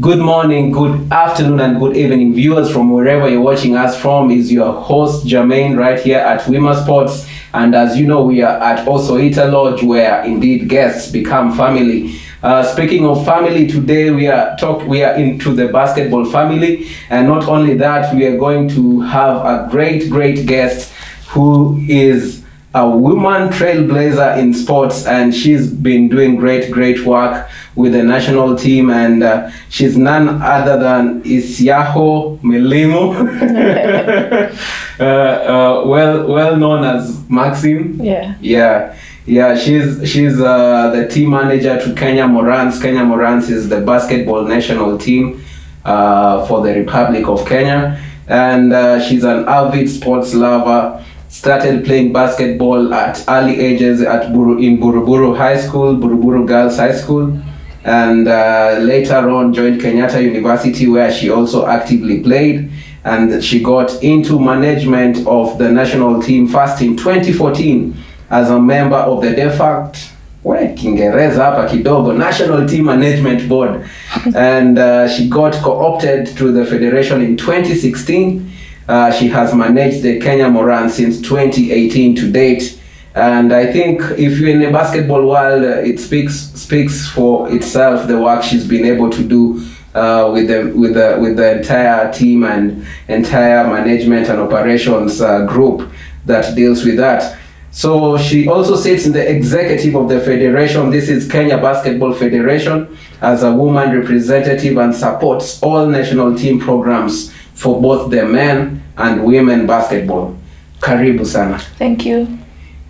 Good morning, good afternoon, and good evening, viewers from wherever you're watching us from. Is your host Jermaine right here at Wima Sports, and as you know, we are at Osoita Lodge, where indeed guests become family. Uh, speaking of family, today we are talk we are into the basketball family, and not only that, we are going to have a great, great guest who is a woman trailblazer in sports and she's been doing great great work with the national team and uh, she's none other than Isiaho Milimu uh, uh, well well known as Maxine. Yeah. yeah. Yeah she's she's uh, the team manager to Kenya Morans Kenya Morans is the basketball national team uh, for the Republic of Kenya. And uh, she's an avid sports lover started playing basketball at early ages at Buru, in Buruburu High School, Buruburu Girls High School, and uh, later on joined Kenyatta University where she also actively played. And she got into management of the national team first in 2014 as a member of the de facto we Kiingereza hapa kidogo National Team Management Board and uh, she got co-opted to the federation in 2016 uh, she has managed the Kenya Moran since 2018 to date. And I think if you're in the basketball world, uh, it speaks speaks for itself the work she's been able to do uh, with the with the with the entire team and entire management and operations uh, group that deals with that. So she also sits in the executive of the federation. This is Kenya Basketball Federation as a woman representative and supports all national team programs for both the men and women basketball. Karibu sana. Thank you.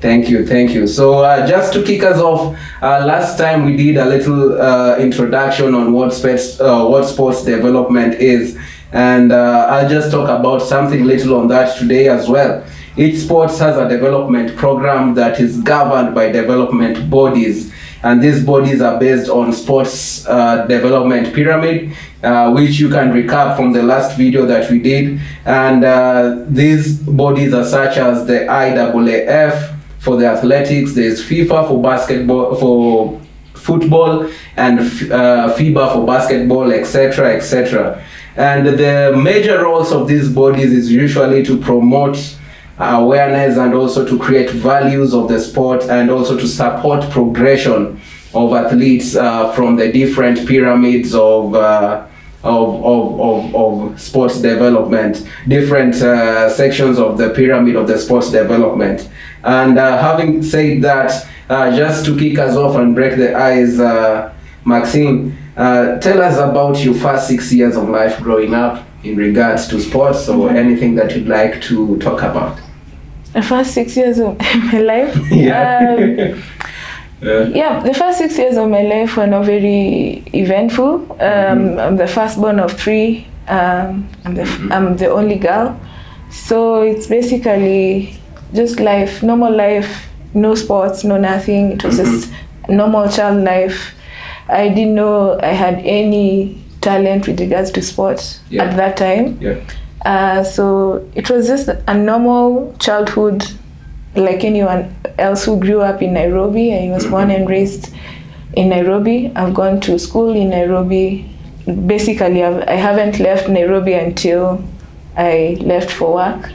Thank you, thank you. So uh, just to kick us off, uh, last time we did a little uh, introduction on what sports, uh, what sports development is, and uh, I'll just talk about something little on that today as well. Each sports has a development program that is governed by development bodies, and these bodies are based on sports uh, development pyramid, uh, which you can recap from the last video that we did. And uh, these bodies are such as the IAAF for the athletics, there's FIFA for basketball, for football, and uh, FIBA for basketball, etc., etc. And the major roles of these bodies is usually to promote awareness and also to create values of the sport and also to support progression of athletes uh, from the different pyramids of, uh, of, of, of, of sports development, different uh, sections of the pyramid of the sports development. And uh, having said that, uh, just to kick us off and break the ice, uh, Maxine, tell us about your first six years of life growing up in regards to sports or anything that you'd like to talk about. The first six years of my life. Yeah. Um, Uh, yeah, the first six years of my life were not very eventful. Um, I'm the firstborn of three. Um, I'm, the, I'm the only girl. So it's basically just life, normal life, no sports, no nothing. It was just normal child life. I didn't know I had any talent with regards to sports Yeah. at that time. yeah. Uh, so it was just a normal childhood like anyone else who grew up in Nairobi. I was born and raised in Nairobi. I've gone to school in Nairobi. Basically, I've, I haven't left Nairobi until I left for work.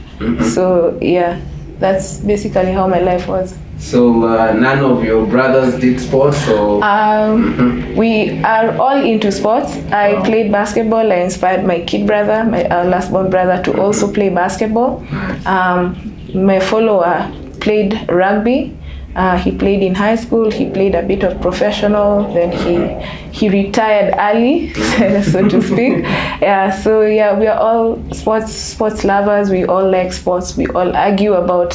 So, yeah, that's basically how my life was. So uh, none of your brothers did sports, or Um, we are all into sports. I Wow. played basketball. I inspired my kid brother, my uh, last born brother, to also play basketball. Um, my follower played rugby. Uh, he played in high school. He played a bit of professional. Then he he retired early, so to speak. Yeah. So yeah, we are all sports sports lovers. We all like sports. We all argue about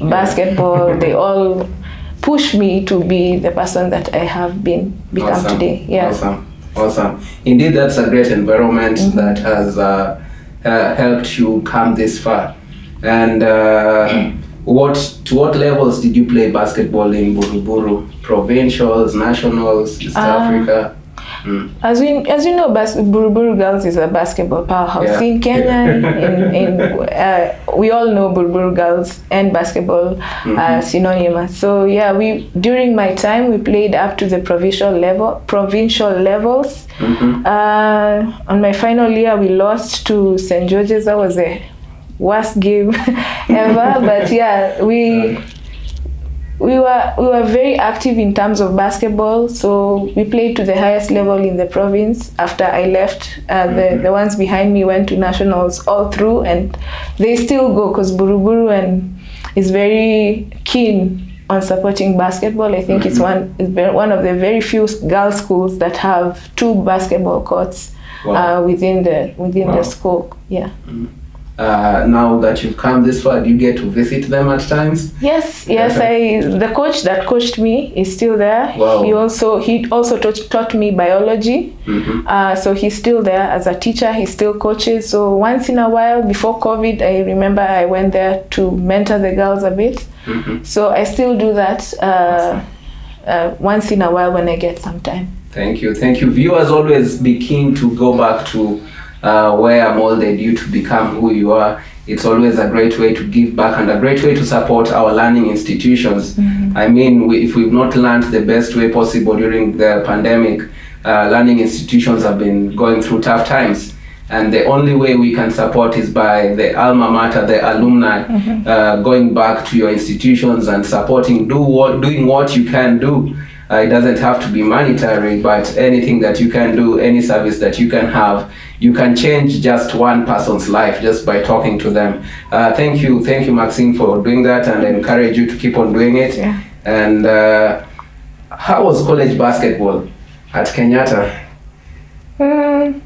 basketball. they all push me to be the person that I have been become Awesome. today. Yeah. Awesome. Awesome. Indeed, that's a great environment that has uh, uh, helped you come this far. And uh, what to what levels did you play basketball in Buruburu? Provincials, nationals, East Um, Africa? Mm. As we as you know, bas- Buruburu Girls is a basketball powerhouse Yeah. in Kenya. in, in uh, we all know Buruburu Girls and basketball are synonymous. So yeah, we during my time we played up to the provincial level, provincial levels. Mhm. Uh, on my final year, we lost to St George's. That was the worst game ever. but yeah, we we were we were very active in terms of basketball. So we played to the highest level in the province. After I left, uh, the the ones behind me went to nationals all through, and they still go because Buruburu and is very keen on supporting basketball. I think it's one it's one of the very few girls schools that have two basketball courts Wow. uh, within the within Wow. the school. Yeah. Uh, now that you've come this far, do you get to visit them at times? Yes, yes. I the coach that coached me is still there. Wow. He also he also taught, taught me biology. Mhm. Uh, so he's still there as a teacher. He still coaches. So once in a while, before COVID, I remember I went there to mentor the girls a bit. Mhm. So I still do that uh, uh, once in a while when I get some time. Thank you, thank you. Viewers always be keen to go back to uh, where molded you to become who you are. It's always a great way to give back and a great way to support our learning institutions. I mean, we, if we've not learned the best way possible during the pandemic, uh, learning institutions have been going through tough times. And the only way we can support is by the alma mater, the alumni, uh, going back to your institutions and supporting, do what, doing what you can do. Uh, it doesn't have to be monetary, but anything that you can do, any service that you can have, you can change just one person's life just by talking to them. Uh, thank you, thank you, Maxine, for doing that, and I encourage you to keep on doing it. Yeah. And uh, how was college basketball at Kenyatta? Mm,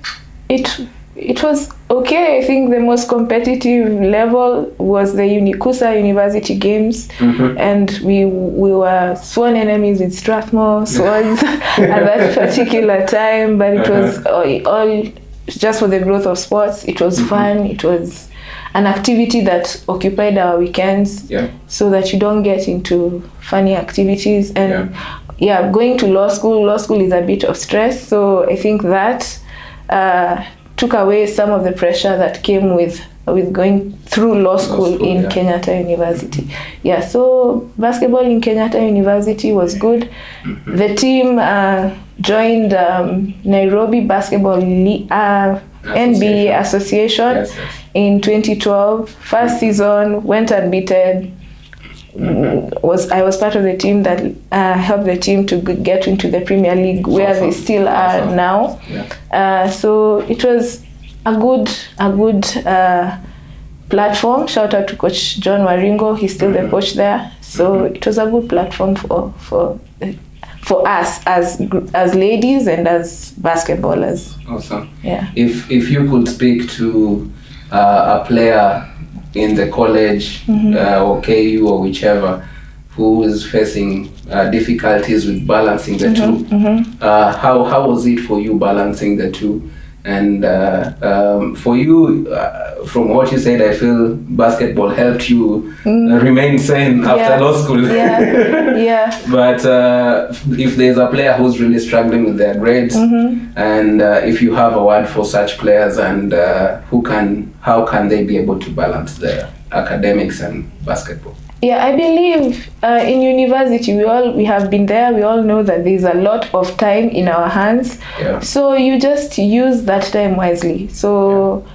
it it was okay. I think the most competitive level was the Unikusa University Games, Mhm. and we we were sworn enemies with Strathmore Swans at that particular time. But it was all, all just for the growth of sports. It was fun. It was an activity that occupied our weekends Yeah. so that you don't get into funny activities and yeah, going to law school law school is a bit of stress so i think that uh, took away some of the pressure that came with with going through law school, school, in yeah. kenyatta university yeah so basketball in kenyatta university was good the team uh, joined um, nairobi basketball Le- uh, nba association Yes, yes. in 2012 first season went unbeaten Mm, was I was part of the team that uh, helped the team to get into the Premier League where they still are Awesome. now. Yeah. Uh, so it was a good a good uh, platform. Shout out to Coach John Waringo. He's still the coach there. So it was a good platform for for for us as as ladies and as basketballers. Awesome. Yeah. If if you could speak to uh, a player in the college uh, or KU or whichever who is facing uh, difficulties with balancing the 2 uh, how how was it for you balancing the two? And uh, um, for you, uh, from what you said, I feel basketball helped you uh, remain sane after Yeah. law school. Yeah. yeah. But uh, if there's a player who's really struggling with their grades, and uh, if you have a word for such players, and uh, who can, how can they be able to balance their academics and basketball? Yeah, I believe uh, in university we all we have been there. We all know that there's a lot of time in our hands. Yeah. So you just use that time wisely. So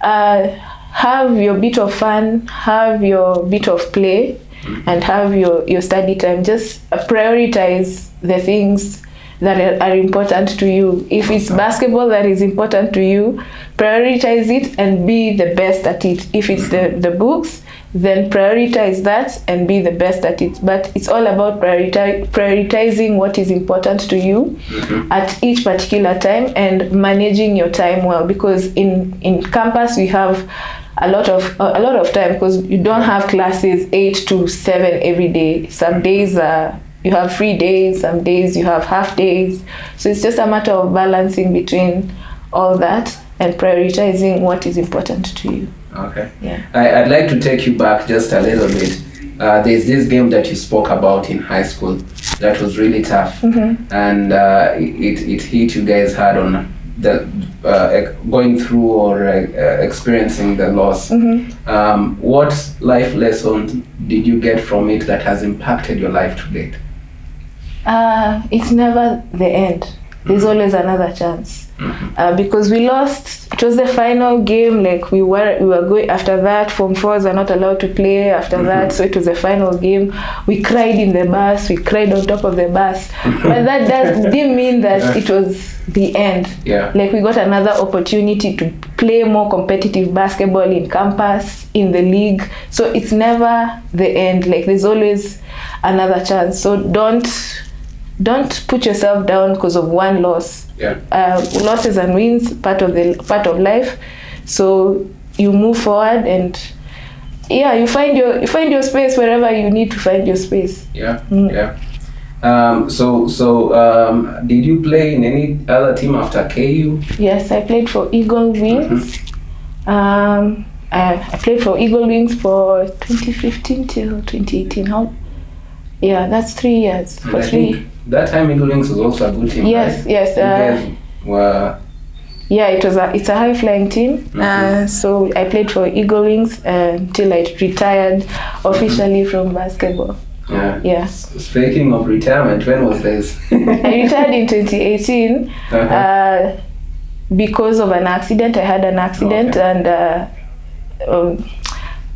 uh, have your bit of fun, have your bit of play, and have your your study time. Just uh, prioritize the things that are, are important to you. If it's basketball that is important to you, prioritize it and be the best at it. If it's the, the books, then prioritize that and be the best at it. But it's all about prioritize, prioritizing what is important to you at each particular time and managing your time well. Because in in campus we have a lot of a lot of time because you don't have classes eight to seven every day. Some days uh, you have free days, some days you have half days. So it's just a matter of balancing between all that and prioritizing what is important to you. Okay. Yeah. I, I'd like to take you back just a little bit. uh, there's this game that you spoke about in high school that was really tough, and uh, it, it hit you guys hard on the uh, going through or uh, experiencing the loss. Um, what life lesson did you get from it that has impacted your life to date? Uh, it's never the end. There's always another chance. Uh, because we lost. It was the final game. Like we were, we were going after that. Form fours are not allowed to play after that. So it was the final game. We cried in the bus. We cried on top of the bus. but that does, didn't mean that it was the end. Yeah. Like we got another opportunity to play more competitive basketball in campus, in the league. So it's never the end. Like there's always another chance. So don't don't put yourself down because of one loss. Yeah. Uh, losses and wins part of the part of life. So you move forward and yeah, you find your you find your space wherever you need to find your space. Yeah. Yeah. Um, so so um, did you play in any other team after KU? Yes, I played for Eagle Wings. Um, I, I played for Eagle Wings for 2015 till 2018. How? Yeah, that's three years. For I three. That time Eagle Wings was also a good team. Yes, right? yes. Uh, were Yeah, it was a it's a high flying team. Uh, so I played for Eagle Wings until I retired officially from basketball. yeah. Yeah, Speaking of retirement, when was this? I retired in 2018 Uh-huh. uh, because of an accident. I had an accident, Okay. and uh, um,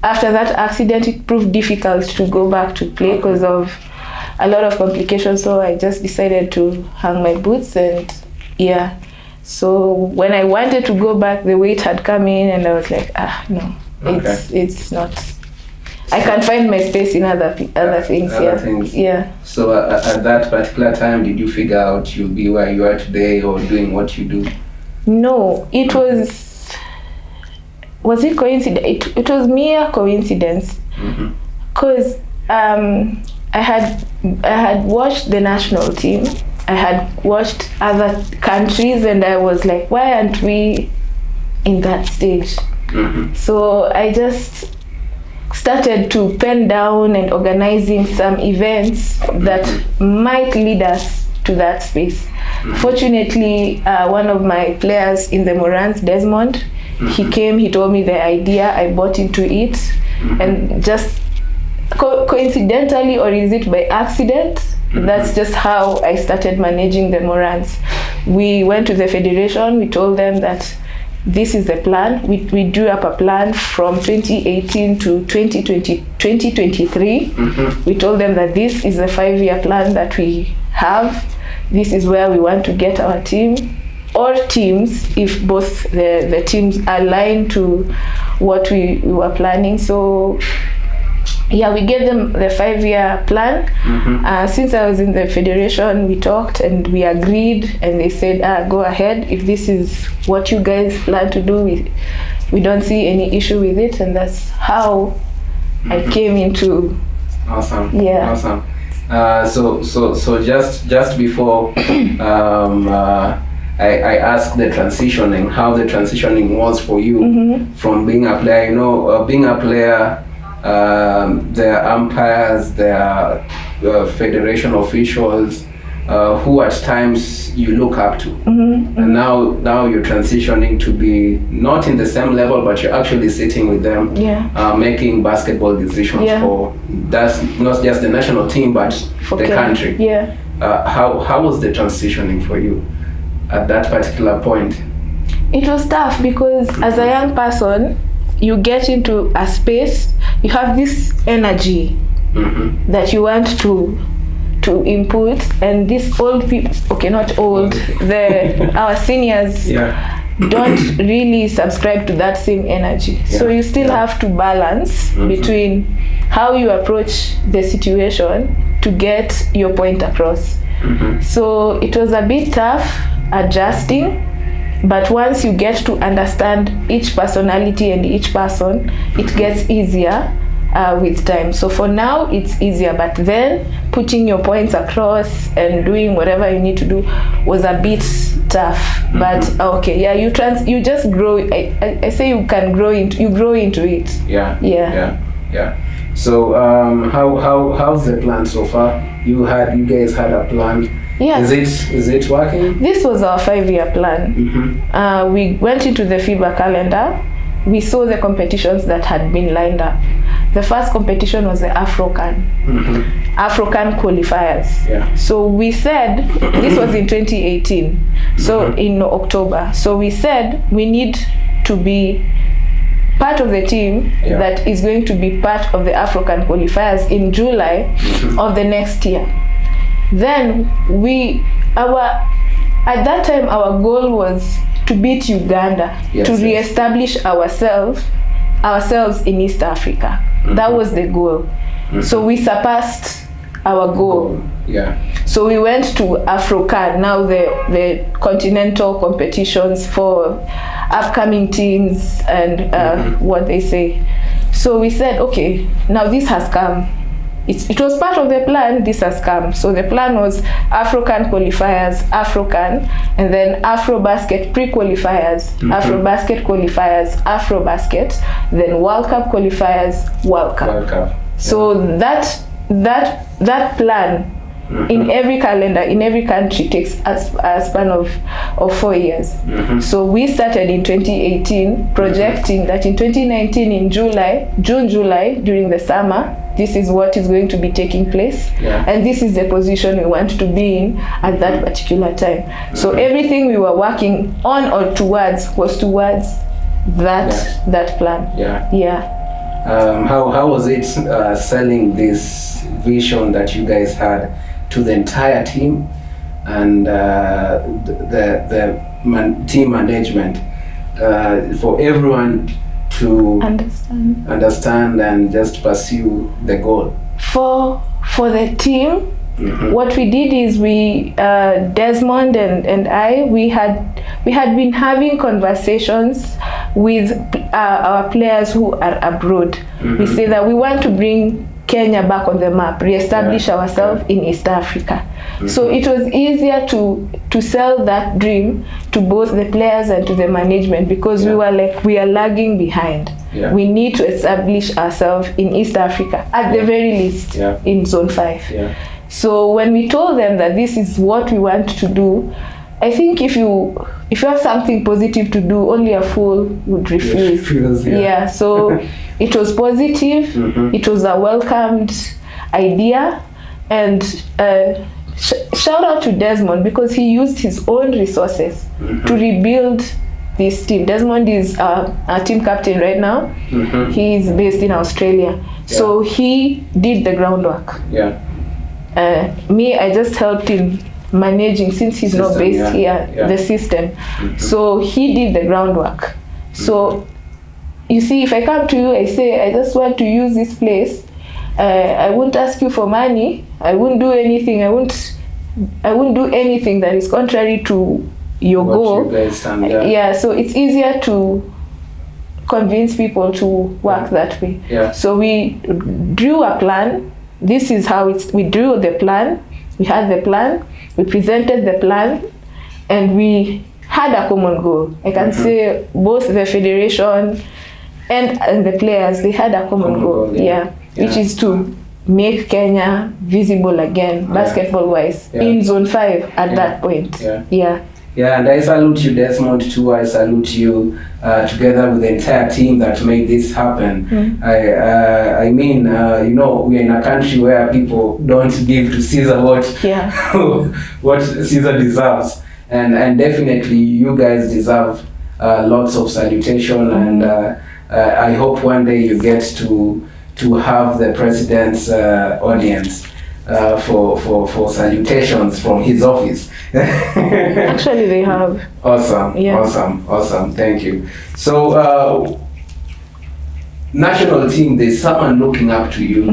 after that accident, it proved difficult to go back to play because of a lot of complications. So I just decided to hang my boots and yeah. So when I wanted to go back, the weight had come in, and I was like, ah, no, it's it's not. I can find my space in other other things. Other yeah, things. yeah. So uh, at that particular time, did you figure out you'll be where you are today or doing what you do? No, it was. Was it coincidence? It, it was mere coincidence, Mhm. cause um, I had I had watched the national team. I had watched other countries, and I was like, why aren't we in that stage? Mhm. So I just started to pen down and organizing some events that might lead us to that space. Fortunately, uh, one of my players in the Morans, Desmond, he came, he told me the idea, I bought into it, and just co- coincidentally, or is it by accident? That's just how I started managing the Morans. We went to the federation, we told them that this is the plan. We, we drew up a plan from 2018 to 2020, 2023. Mhm. We told them that this is the five year plan that we have. This is where we want to get our team or teams if both the, the teams align to what we, we were planning. So yeah, we gave them the five year plan. Mhm. Uh, since I was in the federation, we talked and we agreed, and they said, ah, go ahead. If this is what you guys plan to do, we, we don't see any issue with it. And that's how I came into, Awesome. Yeah. Awesome. Uh, so so so just just before um, uh, I, I asked the transitioning, how the transitioning was for you Mm-hmm. from being a player. You know, uh, being a player, um, there are umpires, there are uh, federation officials uh, who at times you look up to. Mm-hmm. And now now you're transitioning to be not in the same level, but you're actually sitting with them yeah, uh, making basketball decisions Yeah. for that's not just the national team but for the country. Yeah. Uh, how how was the transitioning for you at that particular point? It was tough because as a young person, you get into a space, you have this energy Mm-hmm. that you want to to input and these old people okay not old the our seniors Yeah. don't really subscribe to that same energy so you still yeah. have to balance Mhm. between how you approach the situation to get your point across Mm-hmm. so it was a bit tough adjusting but once you get to understand each personality and each person it gets easier uh, with time so for now it's easier but then putting your points across and doing whatever you need to do was a bit tough but okay yeah you trans you just grow I, I, I say you can grow into you grow into it Yeah. Yeah. Yeah. Yeah. So um, how how how's the plan so far? You had you guys had a plan. Yes. Is it is it working? This was our five-year plan. Mm-hmm. Uh, we went into the FIBA calendar. We saw the competitions that had been lined up. The first competition was the Afrocan, Mm-hmm. Afrocan qualifiers. Yeah. So we said this was in 2018. So in October. So we said we need to be part of the team Yeah. that is going to be part of the Afrocan qualifiers in July of the next year. Then we our at that time our goal was to beat Uganda Yes, to yes. re-establish ourselves ourselves in East Africa. Mm-hmm. That was the goal. Mm-hmm. So we surpassed our goal. Yeah. So we went to Afrocan, now the, the continental competitions for upcoming teams and uh, mm-hmm. what they say. So we said, okay, now this has come. It's, it was part of the plan, this has come. So the plan was Afrocan qualifiers, Afrocan, and then Afro basket pre qualifiers, mm-hmm. Afro basket qualifiers, Afro basket, then World Cup qualifiers, World Cup. World Cup. So that that that plan mm-hmm. in every calendar in every country takes a, a span of of four years. Mm-hmm. So we started in 2018, projecting that in 2019 in July, June July during the summer, this is what is going to be taking place, Yeah. and this is the position we want to be in at that particular time. So everything we were working on or towards was towards that Yeah. that plan. Yeah. Yeah. Um, how how was it uh, selling this vision that you guys had to the entire team and uh, the the, the man, team management uh, for everyone to Understand. understand and just pursue the goal? for for the team what we did is we uh, desmond and, and i we had we had been having conversations with uh, our players who are abroad we say that we want to bring kenya back on the map re-establish Yeah. ourselves yeah. in east africa Mm -hmm. so it was easier to to sell that dream to both the players and to the management because yeah. we were like we are lagging behind Yeah. we need to establish ourselves in east africa at the very least Yeah. in zone 5 Yeah. so when we told them that this is what we want to do i think if you if you have something positive to do only a fool would refuse. Refuse, yeah. yeah so it was positive. Mhm. it was a welcomed idea. And uh, sh- shout out to desmond because he used his own resources to rebuild this team. Desmond is uh, our team captain right now. Mhm. he is based in australia. So he did the groundwork. Yeah. uh, me i just helped him managing since he's not based yeah, here yeah. the system so he did the groundwork. So you see if i come to you i say i just want to use this place. Uh, i won't ask you for money. I won't do anything. I won't i won't do anything that is contrary to your What goal. you stand, yeah. yeah so it's easier to convince people to work that way. Yeah. so we drew a plan. This is how it's we drew the plan we had the plan we presented the plan and we had a common goal i can mm-hmm. say both the federation and, and the players they had a common, Common goal, goal, yeah. yeah. which is to make kenya visible again basketball wise Yeah. in zone 5 at Yeah. that point Yeah. Yeah and I salute you, Desmond, too. I salute you uh, together with the entire team that made this happen. I, uh, I mean, uh, you know, we're in a country where people don't give to Caesar what Yeah. what Caesar deserves, and and definitely you guys deserve uh, lots of salutation, and uh, uh, I hope one day you get to to have the president's uh, audience. Uh, for, for, for salutations from his office. actually they have Awesome, Yeah. awesome, awesome. Thank you. So, uh, national team, there's someone looking up to you,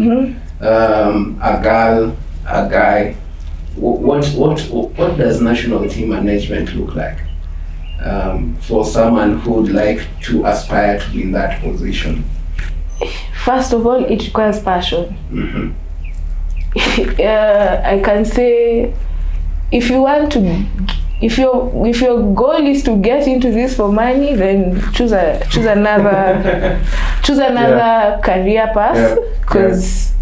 um, a girl, a guy. Wh- What, what, what does national team management look like um, for someone who would like to aspire to be in that position? first of all it requires passion Mhm. uh, I can say if you want to if your if your goal is to get into this for money, then choose a choose another choose another yeah. career path because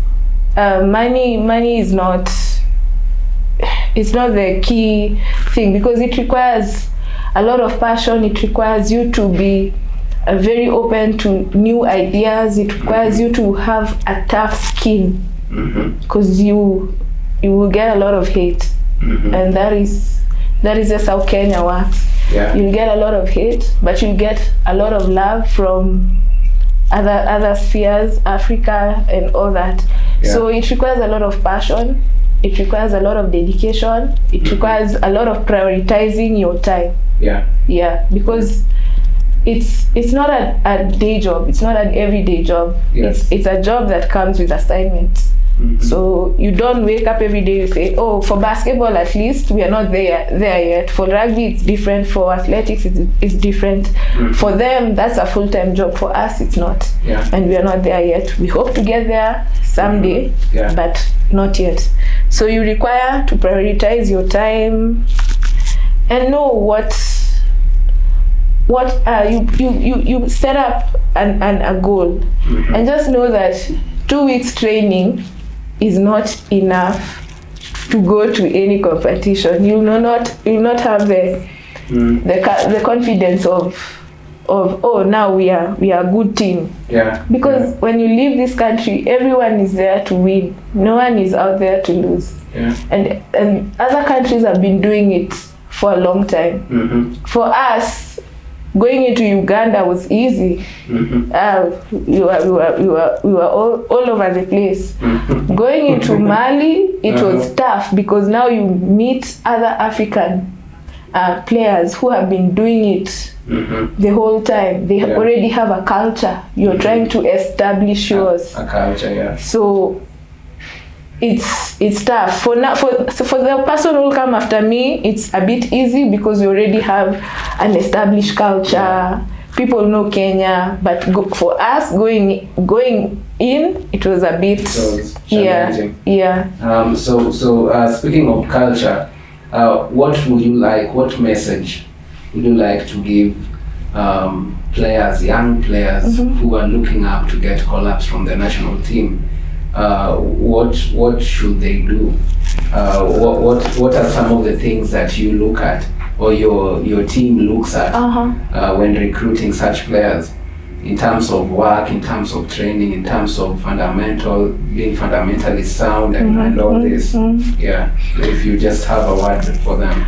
Yeah. yeah. uh, money money is not it's not the key thing because it requires a lot of passion it requires you to be uh, very open to new ideas it requires mm -hmm. you to have a tough skin Because you you will get a lot of hate. Mhm. and that is that is just how Kenya works. Yeah. you'll get a lot of hate but you'll get a lot of love from other other spheres africa and all that. Yeah. so it requires a lot of passion. It requires a lot of dedication. It requires a lot of prioritizing your time. Yeah. yeah. Because it's it's not a, a day job. It's not an everyday job. Yes. it's it's a job that comes with assignments Mhm. so you don't wake up every day and say, "Oh, for basketball at least we are not there there yet." For rugby, it's different. For athletics, it's, it's different. Mhm. For them, that's a full time job. For us, it's not, Yeah. and we are not there yet. We hope to get there someday, Yeah. but not yet. So you require to prioritize your time and know what what uh, you, you you you set up an, an a goal Mhm. and just know that two weeks training is not enough to go to any competition you will not you will not have the Mm. the, the confidence of of oh now we are we are a good team Yeah. because yeah. when you leave this country everyone is there to win no one is out there to lose Yeah. and and other countries have been doing it for a long time Mm -hmm. for us going into uganda was easy Mm -hmm. uh, we were, we were, we were, we were all, all over the place. Mm -hmm. Going into Mali, it was Uh-huh. was tough because now you meet other African uh, players who have been doing it mm -hmm. the whole time. They Yeah. already have a culture. You're trying to establish yours. A, A culture. Yeah. So it's it's tough for now for so for the person who will come after me it's a bit easy because we already have an established culture people know kenya but go, for us going going in it was a bit was yeah challenging. yeah Um, so, so uh, speaking of culture, uh, what would you like? What message would you like to give um, players, young players who are looking up to get call-ups from the national team? Uh, what what should they do? Uh, what, what what are some of the things that you look at or your your team looks at uh-huh uh, when recruiting such players in terms of work, in terms of training, in terms of fundamental, being fundamentally sound and, and all this. Yeah, if you just have a word for them.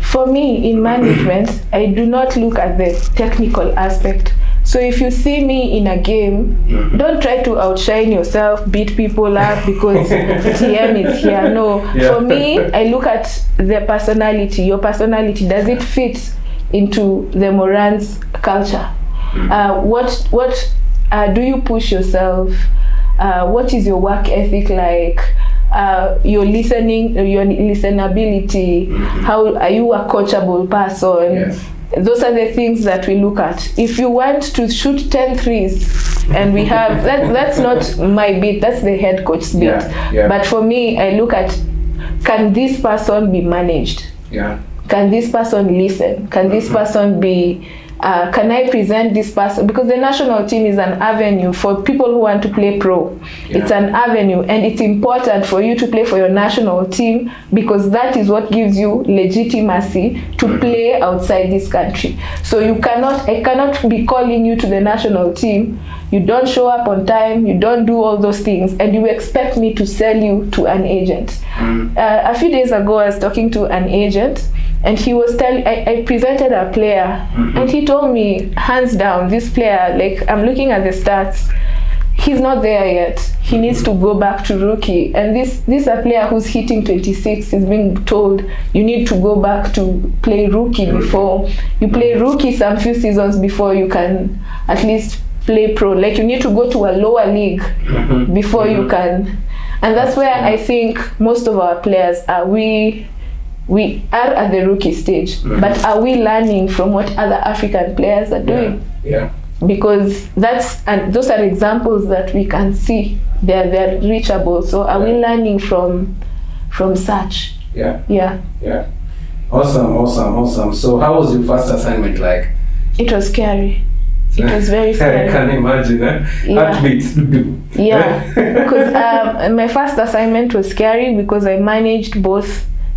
for me in management i do not look at the technical aspect so if you see me in a game Mhm. don't try to outshine yourself beat people up because tm is here. No. Yeah. for me i look at the personality. Your personality does it fit into the morans culture? Uh, what what uh, do you push yourself? Uh, what is your work ethic like? Uh, your listening your listenability. How are you a coachable person? Yes. Those are the things that we look at. If you want to shoot 10 threes and we have that that's not my bit that's the head coach's bit Yeah, yeah. but for me i look at can this person be managed? Yeah. can this person listen? Can this mm-hmm. person be uh, can I present this person because the national team is an avenue for people who want to play pro. It's an avenue, and it's important for you to play for your national team because that is what gives you legitimacy to play outside this country. So you cannot, I cannot be calling you to the national team. You don't show up on time. You don't do all those things, and you expect me to sell you to an agent. Mm. Uh, a few days ago, I was talking to an agent, and he was telling. I, I presented a player, mm-hmm. and he told me, hands down, this player. Like I'm looking at the stats, he's not there yet. He mm-hmm. needs to go back to rookie. And this this a player who's hitting 26 is being told you need to go back to play rookie mm-hmm. before. You play rookie some few seasons before you can at least play pro. Like you need to go to a lower league before you can. And that's where i think most of our players are. We we are at the rookie stage Mhm. but are we learning from what other african players are doing Yeah. because that's and those are examples that we can see they're they're reachable so are we learning from from such Yeah. yeah Yeah. Awesome, awesome, awesome. So, how was your first assignment like? It was scary. It was very scary. I can imagine. Eh? Yeah. Heartbeats. Yeah, because um, my first assignment was scary because I managed both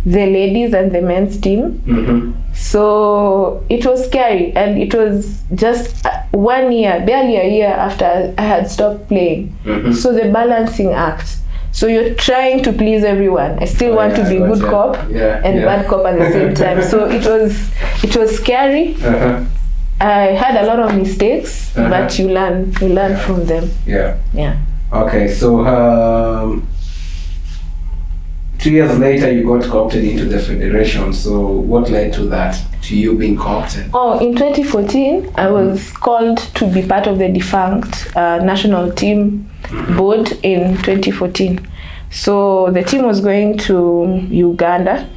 the ladies and the men's team. hmm So it was scary, and it was just uh, one year, barely a year after I had stopped playing. Mhm. So the balancing act. So you're trying to please everyone. I still Oh, want yeah, to be good gotcha. cop Yeah, and yeah. bad cop at the same time. So it was it was scary. Uh-huh. I had a lot of mistakes, Uh-huh. but you learn you learn from them. Yeah. Yeah. Okay, so um, two years later, you got co-opted into the federation. So, what led to that? To you being co-opted? Oh, in 2014, I was called to be part of the defunct uh, national team board in 2014. So the team was going to Uganda.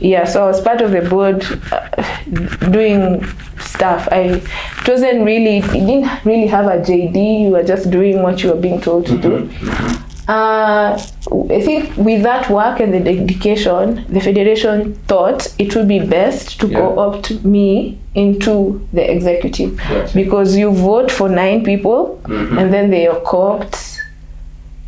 Yeah, so I was part of the board uh, doing stuff. I it wasn't really it didn't really have a JD. You were just doing what you were being told to do. Uh, I think with that work and the dedication, the federation thought it would be best to Yeah. co-opt me into the executive Gotcha. because you vote for nine people Mhm. and then they are co-opt.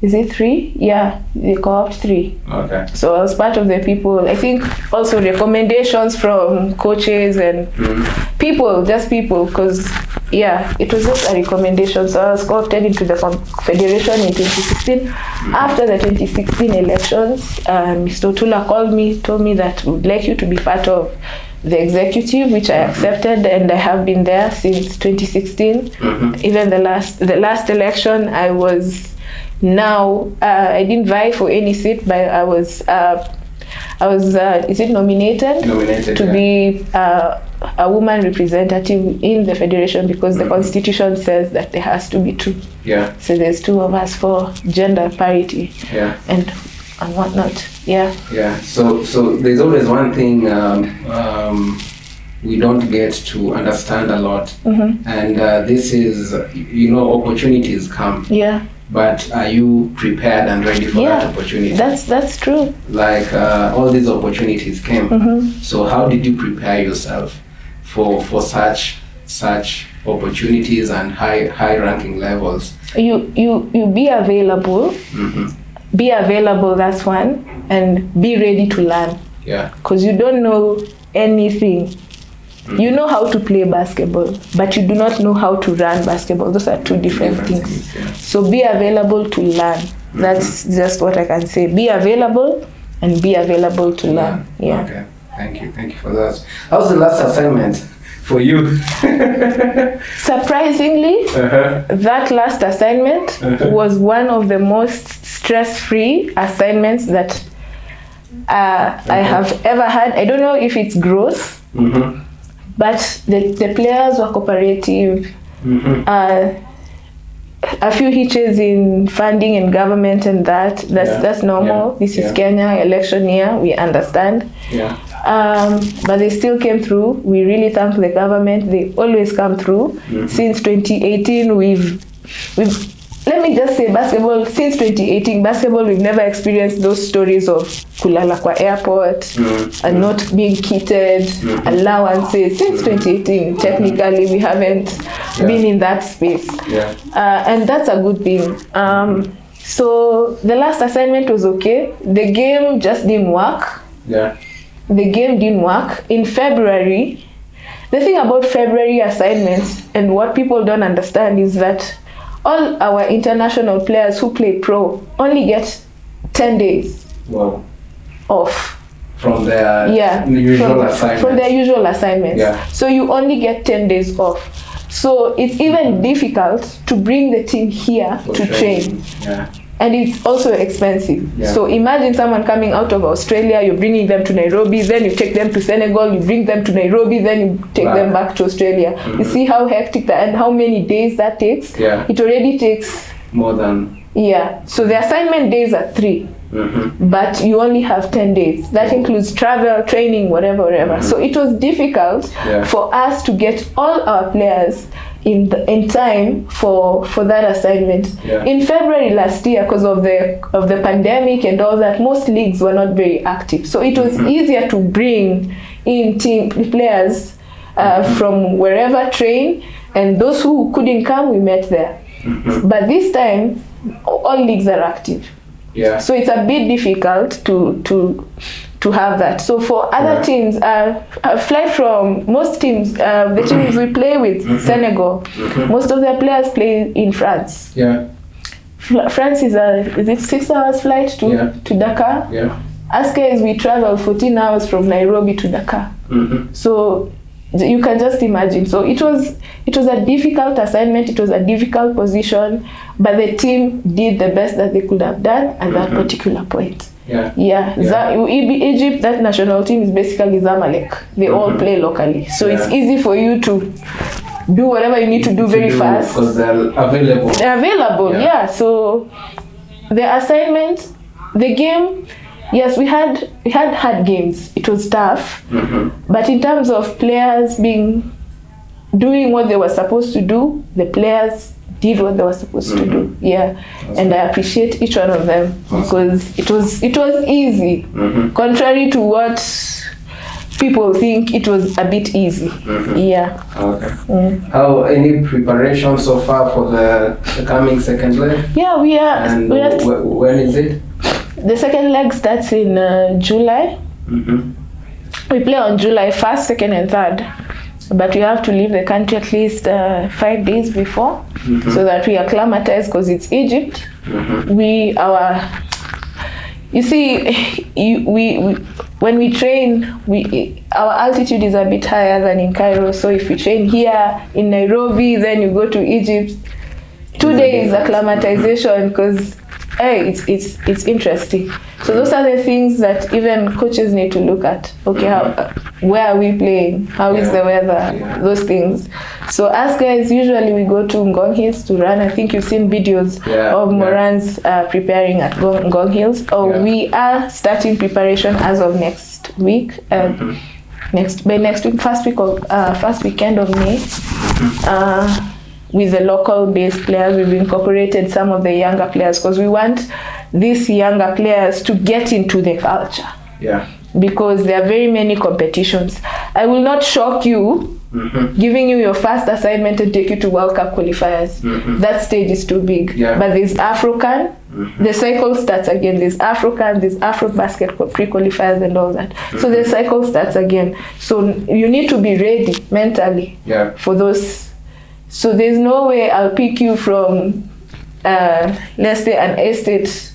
Is it three? Yeah, they co-opt three. Okay. So I was part of the people. I think also recommendations from coaches and Mhm. people, just people, because yeah, it was just a recommendation. So I was co-opted into the con- federation in 2016. After the 2016 elections, uh, Mr. Otula called me, told me that would like you to be part of the executive, which I accepted, and I have been there since 2016. Mhm. Even the last the last election, I was now uh, I didn't vie for any seat, but I was uh, I was uh, is it nominated Nominated. to yeah. be uh, a woman representative in the federation because the Mhm. constitution says that there has to be two. Yeah. So there's two of us for gender parity Yeah. and and whatnot. Yeah. Yeah. So, so there's always one thing um, um, we don't get to understand a lot, hmm and uh, this is, you know, opportunities come, Yeah. but are you prepared and ready for Yeah. that opportunity? That's that's true. like uh, all these opportunities came. hmm So how did you prepare yourself for for such such opportunities and high high ranking levels? You you you be available. hmm Be available. That's one, and be ready to learn. Yeah. because you don't know anything. You know how to play basketball, but you do not know how to run basketball. Those are two different, things. yeah. So be available to learn. That's just what I can say. Be available and be available to learn. Yeah. Okay. Thank you. Thank you for that. How's the last assignment for you? Surprisingly, uh-huh. that last assignment Uh-huh. was one of the most stress-free assignments that uh, I have ever had. I don't know if it's growth, Mm-hmm. but the, the players were cooperative. Mm-hmm. uh, a few hitches in funding and government and that that's Yeah, that's normal yeah, this is yeah. kenya election year we understand Yeah. Um, but they still came through we really thank the government they always come through Mhm. since 2018 we've we've let me just say basketball since 2018 basketball we've never experienced those stories of kulala kwa airport Mhm. and not being kitted Mhm. allowances since 2018 technically we haven't Yeah. been in that space Yeah. uh, and that's a good thing. Um, so the last assignment was okay. The game just didn't work. Yeah. The game didn't work in February. The thing about February assignments and what people don't understand is that all our international players who play pro only get 10 days Well, off. from their yeah usual from, assignment. from their usual assignments Yeah. so you only get 10 days off so it's even difficult to bring the team here For to train Yeah. And it's also expensive. Yeah. So imagine someone coming out of Australia, you're bringing them to Nairobi, then you take them to Senegal, you bring them to Nairobi, then you take Wow. them back to Australia. You Mhm. see how hectic that and how many days that takes? Yeah. It already takes More than. yeah. So the assignment days are three, Mm-hmm. but you only have ten days. That includes travel, training, whatever, whatever. So it was difficult Yeah. for us to get all our players in the, in time for for that assignment. Yeah. In February last year, because of the of the pandemic and all that, most leagues were not very active. So it was mm-hmm. easier to bring in team players uh, mm-hmm. from wherever train, and those who couldn't come, we met there. Mm-hmm. But this time, all leagues are active. Yeah. So it's a bit difficult to to to have that. So for other Yeah. teams, uh, uh, flight from most teams, uh, the teams we play with, Senegal, most of their players play in France. Yeah. France is a is it six hours flight to Yeah. to Dakar. Yeah. Us guys, we travel 14 hours from Nairobi to Dakar. Mm-hmm. So you can just imagine. So it was it was a difficult assignment. It was a difficult position, but the team did the best that they could have done at that particular point. Yeah. Yeah, Yeah. Za- E- Egypt, that national team is basically Zamalek. They all play locally, so it's easy for you to do whatever you need to do very fast. because they're available. They're available, Yeah. yeah. So the assignment, the game, yes, we had we had hard games. It was tough, Mm-hmm. but in terms of players being doing what they were supposed to do, the players did what they were supposed to do. Yeah, and I appreciate each one of them because it was it was easy, Mm-hmm. contrary to what people think. It was a bit easy. Yeah. Okay. Mm. How any preparation so far for the, the coming second leg? Yeah, we are. And we are wh- when is it? the second leg starts in uh, July. Mm-hmm. We play on July 1st, 2nd, and 3rd. But you have to leave the country at least uh, five days before mm -hmm. so that we acclimatize because it's Egypt. Mm-hmm. We, our, you see, you, we, we, when we train, we, our altitude is a bit higher than in Cairo. So if we train here in Nairobi, then you go to Egypt, two days acclimatization because hey, it's it's it's interesting. So those are the things that even coaches need to look at. Okay, how, uh, where are we playing? How is Yeah. the weather? Yeah. Those things. So us guys usually we go to Ngong Hills to run. I think you've seen videos Yeah, of. Morans uh, preparing at Ngong Ngong Hills. Oh, Yeah. we are starting preparation as of next week. Uh, Mm-hmm. Next by next week, first week of uh, first weekend of May. Uh, with the local based players, we've incorporated some of the younger players because we want these younger players to get into the culture Yeah. because there are very many competitions. I will not shock you Mm-hmm. giving you your first assignment and take you to World Cup qualifiers. Mhm. That stage is too big. Yeah. But there's Afrocan, Mhm. the cycle starts again. There's Afrocan, there's Afro basket pre qualifiers and all that. So the cycle starts again. So you need to be ready mentally Yeah. for those. So there's no way I'll pick you from, uh, let's say, an estate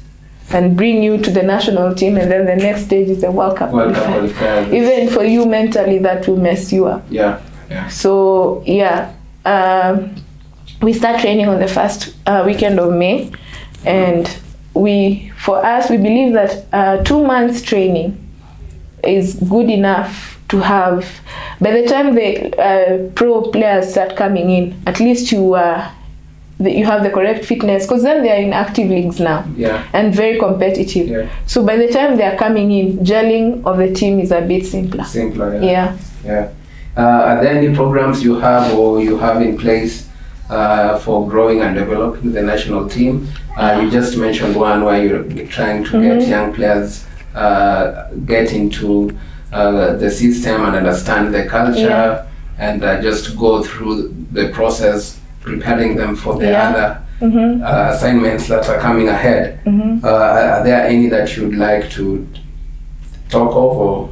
and bring you to the national team, and then the next stage is the World Cup. World Cup. Even for you mentally, that will mess you up. Yeah. Yeah. So yeah, um, we start training on the first uh, weekend of May, and we, for us, we believe that uh, two months training is good enough to have. By the time the uh, pro players start coming in, at least you uh, the, you have the correct fitness, because then they are in active leagues now Yeah. and very competitive. Yeah. So by the time they are coming in, gelling of the team is a bit simpler. Simpler. Yeah. Yeah. Uh, are there any programs you have or you have in place uh, for growing and developing the national team? Uh, you just mentioned one where you're trying to get Mhm. young players uh, get into uh, the system and understand the culture Yeah. and uh, just go through the process, preparing them for the Yeah. other Mm-hmm. uh, assignments that are coming ahead. Mm-hmm. Uh, are there any that you'd like to talk of or?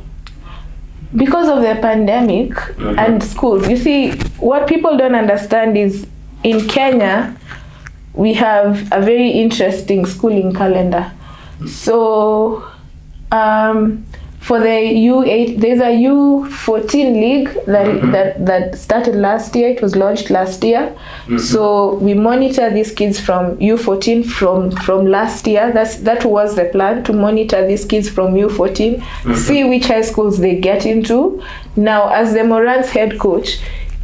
because of the pandemic Mhm. and schools you see what people don't understand is in kenya we have a very interesting schooling calendar so um, for the u8 there's a u14 league that, Mhm. that that started last year. It was launched last year. Mhm. so we monitor these kids from u14 from from last year. That's that was the plan to monitor these kids from u14 see which high schools they get into. Now as the morans head coach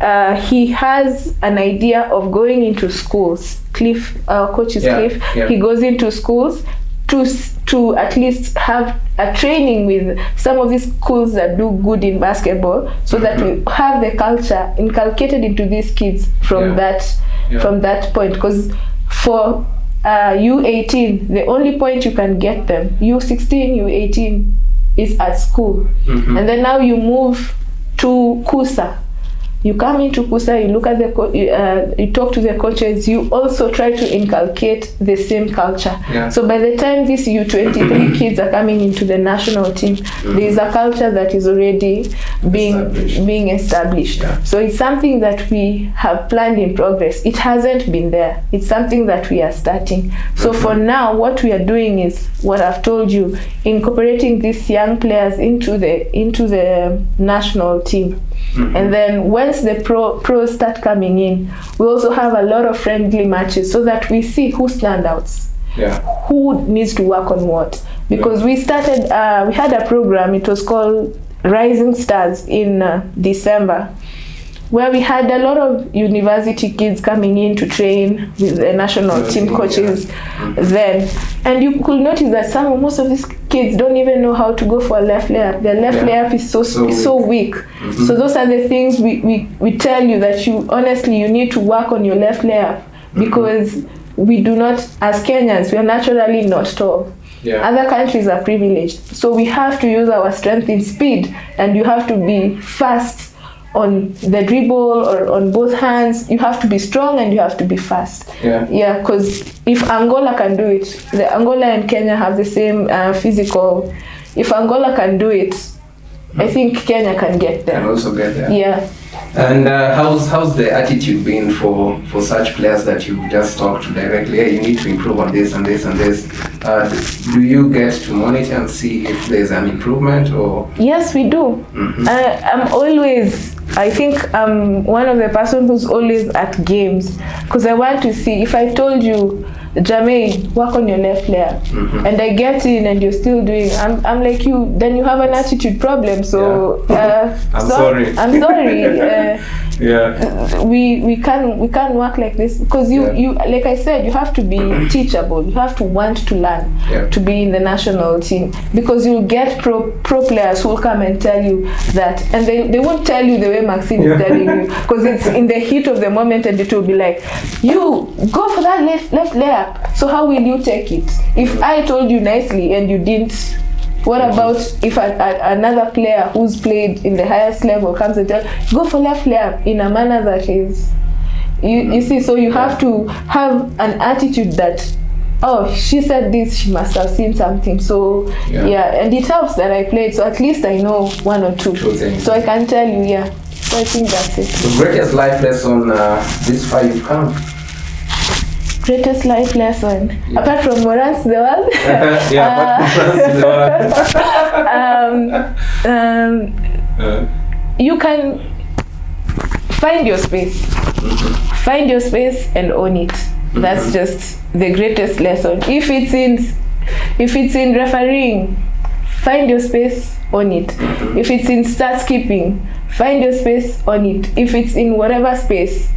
uh, he has an idea of going into schools. Cliff our coach is Yeah, cliff. yeah. he goes into schools to to at least have a training with some of these schools that do good in basketball so mm -hmm. that we have the culture inculcated into these kids from Yeah. that Yeah. from that point because for uh, U18 the only point you can get them U16 U18 is at school mm -hmm. and then now you move to Kusa you come into Kusa, you look at the, uh, you talk to the coaches, you also try to inculcate the same culture. Yeah. So by the time these U23 kids are coming into the national team, mm. there is a culture that is already being Established. being established. Yeah. So it's something that we have planned in progress. It hasn't been there. It's something that we are starting. So mm-hmm. for now, what we are doing is what I've told you, incorporating these young players into the into the national team. Mm-hmm. And then once the pro pros start coming in, we also have a lot of friendly matches so that we see who standouts. Yeah. who needs to work on what? Because we started uh, we had a program it was called rising stars in uh, december where we had a lot of university kids coming in to train with the national Yeah, team yeah. coaches then. And you could notice that some most of these kids don't even know how to go for a left layup. Their left Yeah. layup is so So is so weak. Mm-hmm. so those are the things we, we, we tell you that you honestly you need to work on your left layup mm-hmm. because we do not as kenyans we are naturally not tall. Yeah. other countries are privileged. So we have to use our strength in speed and you have to be fast on the dribble or on both hands you have to be strong and you have to be fast Yeah. yeah because if angola can do it the angola and kenya have the same uh, physical if angola can do it i think kenya can get there. Can also get there. yeah And uh, how's how's the attitude been for for such players that you just talked to directly? Hey, you need to improve on this and this and this. Uh, do you get to monitor and see if there's an improvement or? Yes, we do. Mhm. Uh, I'm always, I think I'm one of the person who's always at games because I want to see. If I told you, Jermaine, work on your left layer, Mm -hmm. and I get in and you're still doing, I'm, I'm like you, then you have an attitude problem. So, yeah. uh, I'm so- sorry. I'm sorry. uh, Yeah. we we can we can work like this because you Yeah. you like I said you have to be teachable you have to want to learn Yeah. to be in the national team because you'll get pro pro players who will come and tell you that and they, they won't tell you the way Maxine Yeah. is telling you because it's in the heat of the moment and it will be like you go for that left left layup so how will you take it if I told you nicely and you didn't what about if a, a, another player who's played in the highest level comes and tells go for left layup in a manner that is you, you see so you have to have an attitude that oh she said this she must have seen something. So Yeah. yeah, and it helps that I played so at least I know one or two. Two so I can tell you yeah. So I think that's it. The greatest life lesson uh, this far you've come. Greatest life lesson. Yeah. apart from Morans the world yeah, but um, um, uh, you can find your space. Find your space and own it. That's just the greatest lesson. If it's in if it's in refereeing find your space own it. If it's in stats keeping find your space on it. If it's in whatever space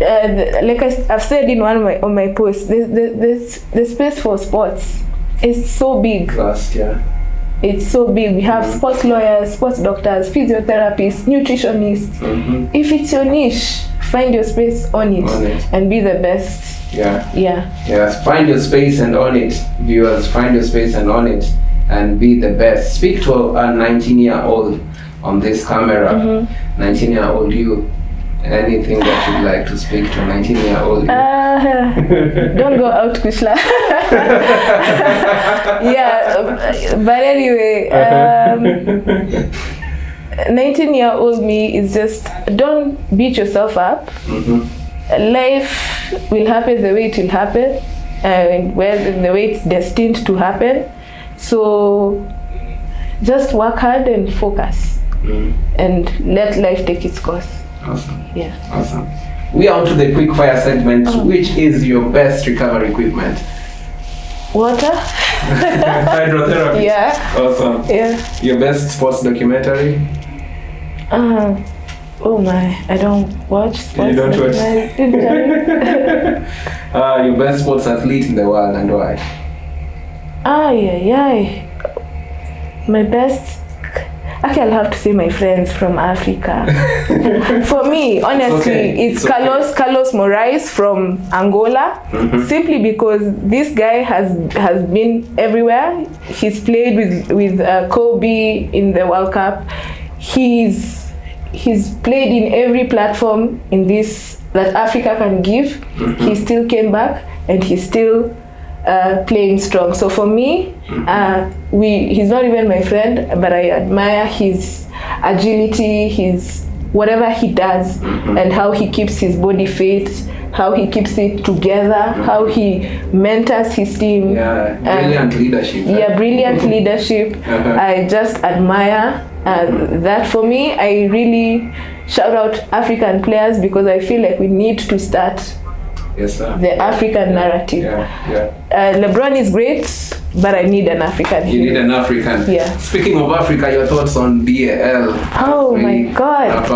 uh, like I, have said in one of my on my posts the, the, the, the space for sports is so big last yeah. it's so big we have sports lawyers sports doctors physiotherapists nutritionists hmm if it's your niche find your space on it, On it. and be the best Yeah. yeah Yes, find your space and own it. Viewers, find your space and own it and be the best. Speak to a 19 year old on this camera. Mm-hmm. 19 year old you. Anything that you'd like to speak to a 19 year old uh, don't go out kushla yeah but anyway um, 19 year old me is just don't beat yourself up. Mhm. life will happen the way it will happen and well the way it's destined to happen. So just work hard and focus. Mm. and let life take its course Awesome. yeah Awesome. We are on to the quick fire segment. Oh. Which is your best recovery equipment? water Hydrotherapy. yeah Awesome. yeah Your best sports documentary? uh, oh my i don't watch sports don't watch? uh, your best sports athlete in the world and why? Ay, ay, ay. My best. Actually, I'll have to say my friends from Africa. For me, honestly, okay. it's It's okay. Carlos Carlos Morais from Angola. Simply because this guy has has been everywhere. He's played with with uh, Kobe in the World Cup. He's he's played in every platform in this that Africa can give. He still came back and he's still uh, playing strong. So for me, uh, we he's not even my friend, but I admire his agility, his whatever he does, and how he keeps his body fit, how he keeps it together, how he mentors his team. Yeah, brilliant brilliant leadership. yeah, brilliant leadership. Uh-huh. I just admire uh, that. For me, I really shout out African players because I feel like we need to start Yes, sir. the African narrative. Yeah, yeah. Uh, LeBron is great, but I need an African. You need an African. Yeah. Speaking of Africa, your thoughts on BAL? Oh my God.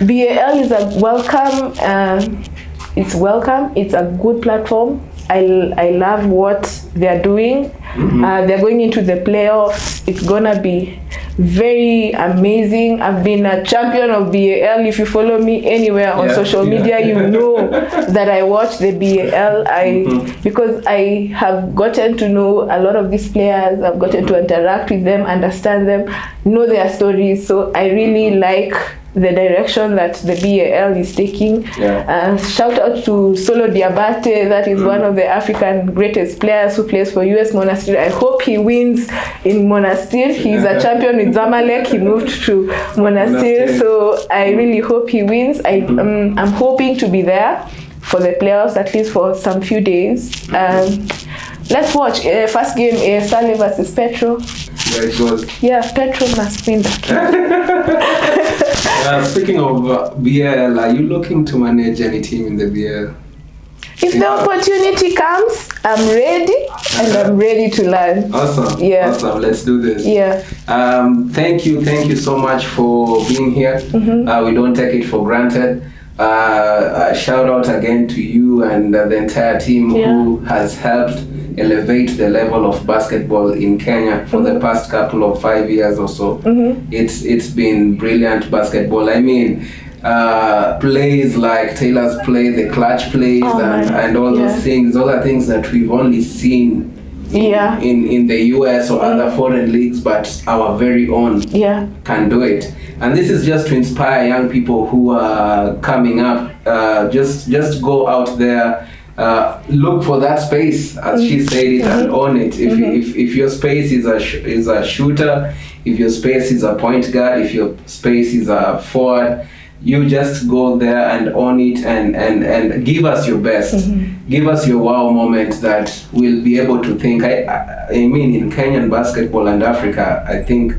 BAL is a welcome. Um, it's welcome. It's a good platform. I, I love what they're doing. Uh, they're going into the playoffs. It's gonna be very amazing. I've been a champion of BAL. If you follow me anywhere on Yeah, social yeah. media, you know that I watch the BAL. I because I have gotten to know a lot of these players. I've gotten to interact with them, understand them, know their stories. So I really like the direction that the BAL is taking. Yeah. Uh, shout out to Solo Diabate, that is one of the African greatest players who plays for US Monastir. I hope he wins in Monastir. He's a champion with Zamalek. He moved to Monastir, Monastir. so I really hope he wins. I, um, I'm hoping to be there for the playoffs at least for some few days. Um, let's watch uh, first game uh, Stanley versus Petro. There it. Yeah, Petro must be in game. Uh, speaking of uh, BL, are you looking to manage any team in the BL? If the opportunity comes, I'm ready and I'm ready to learn. Awesome. Yeah. Awesome. Let's do this. Yeah. Um, thank you, thank you so much for being here. Mm-hmm. Uh, we don't take it for granted. Uh, uh, shout out again to you and uh, the entire team who has helped elevate the level of basketball in Kenya for Mm-hmm. the past couple of five years or so. It's it's been brilliant basketball. I mean. Uh, plays like Taylor's play, the clutch plays, Oh, and, and all Yeah. those things. Those are things that we've only seen Yeah. in, in the US or other foreign leagues, but our very own Yeah. can do it. And this is just to inspire young people who are coming up. Uh, just just go out there, uh, look for that space, as she mm-hmm. said it, and mm-hmm. own it. If, mm-hmm. if, if your space is a sh- is a shooter, if your space is a point guard, if your space is a forward, you just go there and own it and, and, and give us your best. Give us your wow moment that we'll be able to think. I, I, I mean, in Kenyan basketball and Africa, I think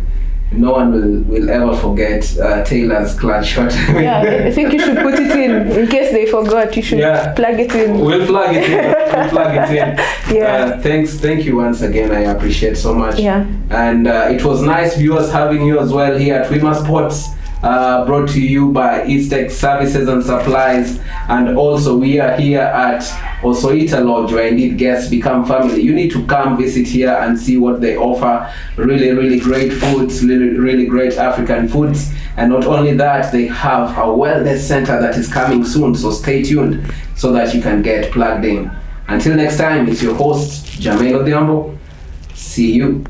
no one will, will ever forget uh, Taylor's clutch shot. Yeah, I think you should put it in in case they forgot. You should Yeah. plug it in. We'll plug it in. We'll plug it in. Yeah. Uh, thanks. Thank you once again. I appreciate so much. Yeah. And uh, it was nice viewers having you as well here at Wima Sports. Uh, brought to you by Eastech Services and Supplies, and also we are here at Osoita Lodge, where indeed guests become family. You need to come visit here and see what they offer. Really, really great foods, really, really great African foods, and not only that, they have a wellness center that is coming soon. So stay tuned so that you can get plugged in. Until next time, it's your host Jamel Odhiambo. See you.